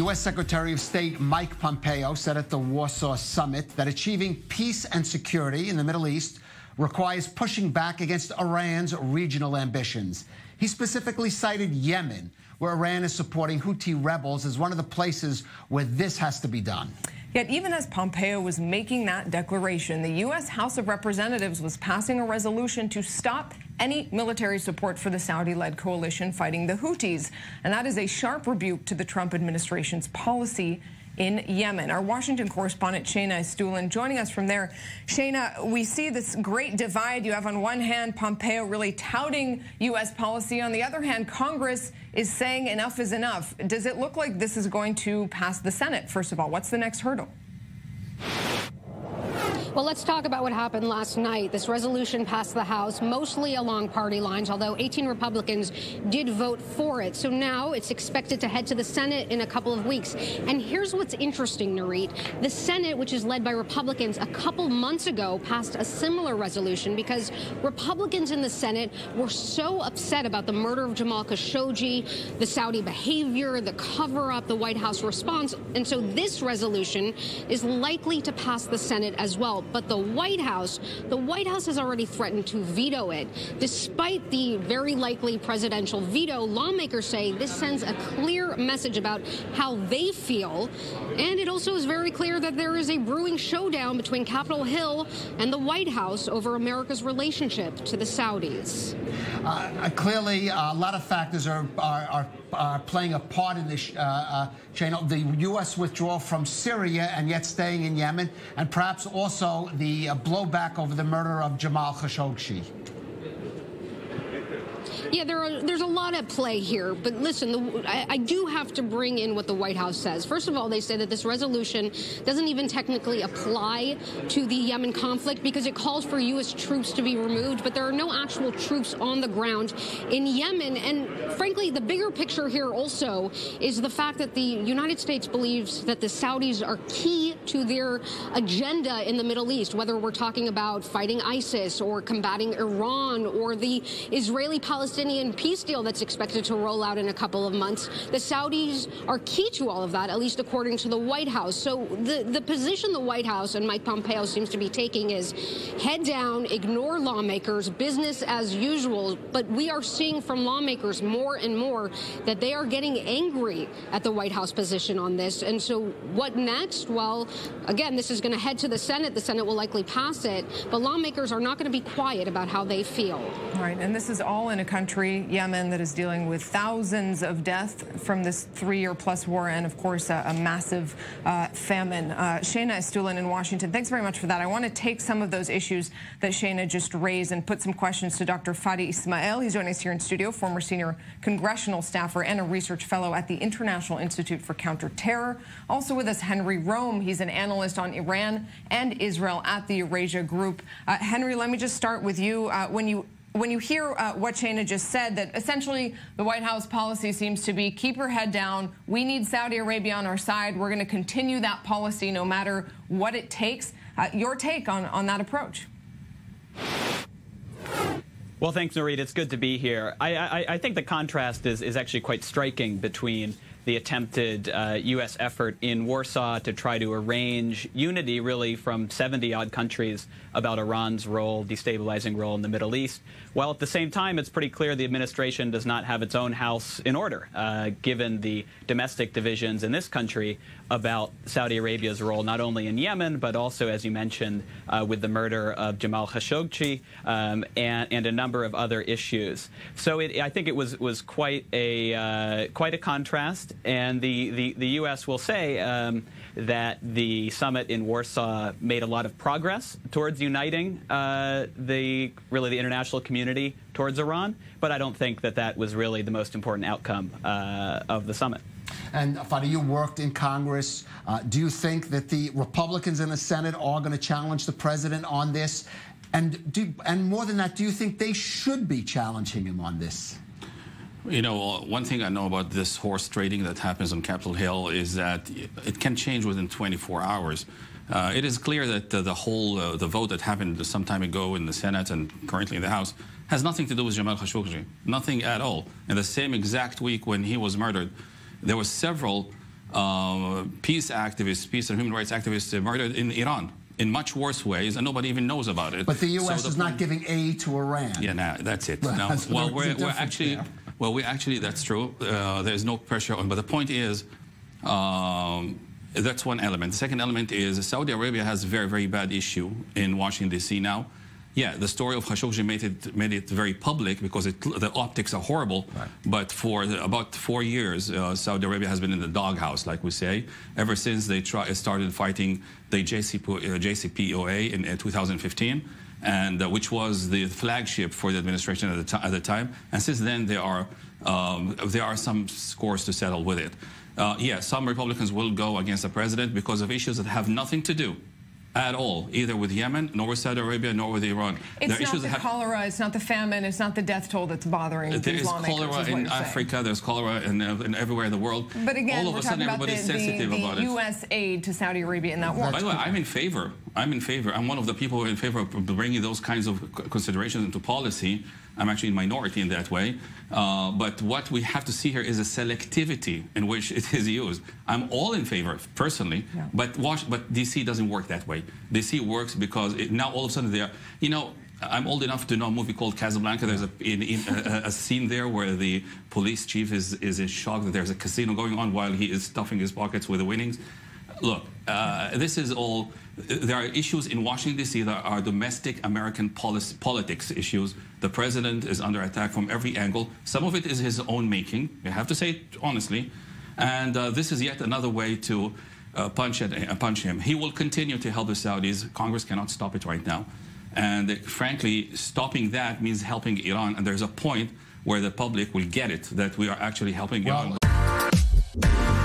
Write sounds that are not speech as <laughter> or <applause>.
U.S. Secretary of State Mike Pompeo said at the Warsaw summit that achieving peace and security in the Middle East requires pushing back against Iran's regional ambitions. He specifically cited Yemen, where Iran is supporting Houthi rebels, as one of the places where this has to be done. Yet even as Pompeo was making that declaration, the U.S. House of Representatives was passing a resolution to stop any military support for the Saudi-led coalition fighting the Houthis. And that is a sharp rebuke to the Trump administration's policy in Yemen. Our Washington correspondent Shayna Estulin joining us from there. Shayna, we see this great divide. You have on one hand Pompeo really touting U.S. policy. On the other hand, Congress is saying enough is enough. Does it look like this is going to pass the Senate, first of all? What's the next hurdle? Well, let's talk about what happened last night. This resolution passed the House, mostly along party lines, although 18 Republicans did vote for it. So now it's expected to head to the Senate in a couple of weeks. And here's what's interesting, Nurit. The Senate, which is led by Republicans, a couple months ago passed a similar resolution because Republicans in the Senate were so upset about the murder of Jamal Khashoggi, the Saudi behavior, the cover-up, the White House response. And so this resolution is likely to pass the Senate as well. But the White House, the White House has already threatened to veto it. Despite the very likely presidential veto, lawmakers say this sends a clear message about how they feel. And it also is very clear that there is a brewing showdown between Capitol Hill and the White House over America's relationship to the Saudis. Uh, clearly, a lot of factors are, are, are uh, playing a part in this uh, uh, chain. The U.S. withdrawal from Syria and yet staying in Yemen, and perhaps also the blowback over the murder of Jamal Khashoggi. Yeah, there are, there's a lot at play here. But listen, the, I, I, do have to bring in what the White House says. First of all, they say that this resolution doesn't even technically apply to the Yemen conflict because it calls for U.S. troops to be removed, but there are no actual troops on the ground in Yemen. And frankly, the bigger picture here also is the fact that the United States believes that the Saudis are key to their agenda in the Middle East, whether we're talking about fighting ISIS or combating Iran or the Israeli-Palestinian Palestinian peace deal that's expected to roll out in a couple of months. The Saudis are key to all of that, at least according to the White House. So the, the position the White House and Mike Pompeo seems to be taking is head down, ignore lawmakers, business as usual. But we are seeing from lawmakers more and more that they are getting angry at the White House position on this. And so what next? Well, again, this is going to head to the Senate. The Senate will likely pass it. But lawmakers are not going to be quiet about how they feel. Right. And this is all in a country country, Yemen, that is dealing with thousands of deaths from this three-year plus war and, of course, a, a massive uh, famine. Uh, Shayna Estulin in Washington, thanks very much for that. I want to take some of those issues that Shayna just raised and put some questions to Dr. Fadi Esmaeel. He's joining us here in studio, former senior congressional staffer and a research fellow at the International Institute for Counterterror. Also with us, Henry Rome. He's an analyst on Iran and Israel at the Eurasia Group. Uh, Henry, let me just start with you. Uh, when you when you hear uh, what Shayna just said, that essentially the White House policy seems to be keep your head down. We need Saudi Arabia on our side. We're going to continue that policy no matter what it takes. Uh, your take on, on that approach? Well, thanks, Nurit. It's good to be here. I, I, I think the contrast is, is actually quite striking between the attempted uh, U.S. effort in Warsaw to try to arrange unity, really, from 70-odd countries about Iran's role, destabilizing role in the Middle East, while at the same time it's pretty clear the administration does not have its own house in order, uh, given the domestic divisions in this country about Saudi Arabia's role not only in Yemen, but also, as you mentioned, uh, with the murder of Jamal Khashoggi um, and, and, a number of other issues. So it, I think it was, was quite, a, uh, quite a contrast, and the, the, the U.S. will say um, that the summit in Warsaw made a lot of progress towards uniting uh, the, really the international community towards Iran, but I don't think that that was really the most important outcome uh, of the summit. And Fadi, you worked in Congress. Uh, do you think that the Republicans in the Senate are going to challenge the president on this? And, do, and more than that, do you think they should be challenging him on this? You know, one thing I know about this horse trading that happens on Capitol Hill is that it can change within 24 hours. Uh, it is clear that uh, the whole uh, the vote that happened some time ago in the Senate and currently in the House has nothing to do with Jamal Khashoggi, nothing at all. In the same exact week when he was murdered, there were several uh, peace activists, peace and human rights activists murdered in Iran in much worse ways, and nobody even knows about it. But the U.S. So is not giving aid to Iran. Yeah, nah, that's it. <laughs> No, well, we're, we're actually, there. Well, we actually, that's true. Uh, there's no pressure on, but the point is, um, that's one element. The second element is Saudi Arabia has a very, very bad issue in Washington D.C. now. Yeah, the story of Khashoggi made it made it very public because it, the optics are horrible. But for the, about four years, uh, Saudi Arabia has been in the doghouse, like we say, ever since they try, started fighting the JCP, uh, JCPOA in, in 2015 and uh, which was the flagship for the administration at the, at the time. And since then, there are um, there are some scores to settle with it. Uh, yeah, some Republicans will go against the president because of issues that have nothing to do at all, either with Yemen, nor with Saudi Arabia, nor with Iran. It's There not issues the that have- cholera, it's not the famine, it's not the death toll that's bothering there is cholera in you're saying. Africa. There's cholera in, uh, in everywhere in the world. But again, all of a sudden, the, everybody's the, sensitive the about it. U.S. aid to Saudi Arabia in that war. By the way, I'm in favor. I'm in favor. I'm one of the people who are in favor of bringing those kinds of considerations into policy. I'm actually in minority in that way. Uh, but what we have to see here is a selectivity in which it is used. I'm all in favor, personally, Yeah. but watch, but DC doesn't work that way. DC works because it, now all of a sudden they are, you know, I'm old enough to know a movie called Casablanca. There's a, in, in, a, a scene there where the police chief is, is shocked that there's a casino going on while he is stuffing his pockets with the winnings. Look, uh, this is all. There are issues in Washington, D.C. that are domestic American policy, politics issues. The president is under attack from every angle. Some of it is his own making. You have to say it honestly. And uh, this is yet another way to uh, punch, at, uh, punch him. He will continue to help the Saudis. Congress cannot stop it right now. And uh, frankly, stopping that means helping Iran. And there's a point where the public will get it that we are actually helping Well, Iran.